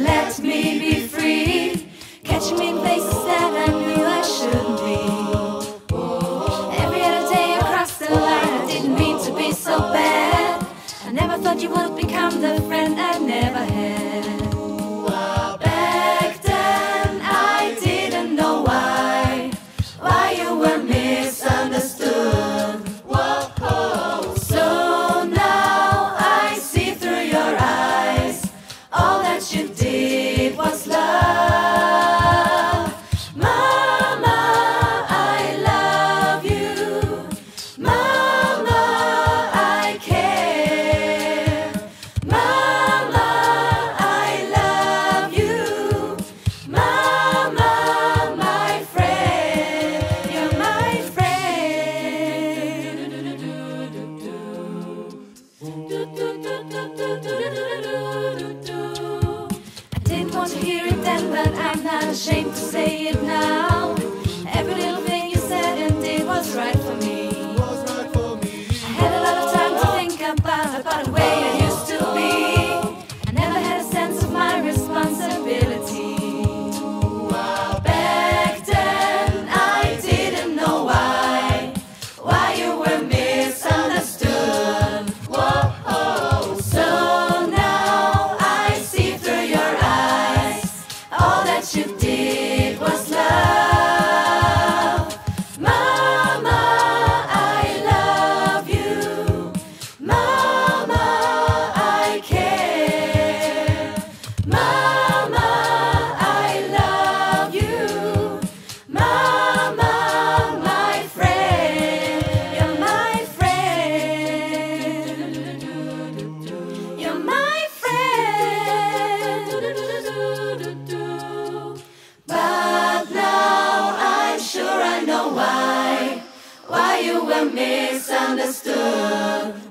let me be free. Catching me in places that I knew I shouldn't be. Thought you would become the friend I never had. I didn't want to hear it then, but I'm not ashamed to say it now. you misunderstood.